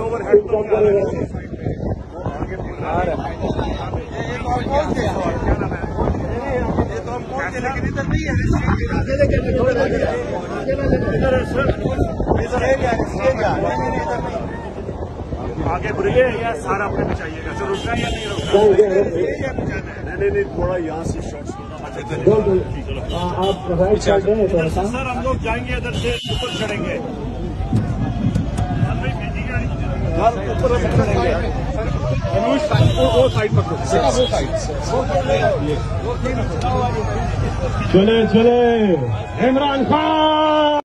اوور ہیڈ तो लेकिन इधर नहीं है आगे बढ़िए या सारा अपने बचाइएगा सर रुकना या नहीं रुकना नहीं नहीं थोड़ा यहाँ से शॉर्ट्स आप रहे हैं थोड़ा सा सर हम लोग जाएँगे इधर से ऊपर चढ़ेंगे। سائڈ چلے چلے عمران خان!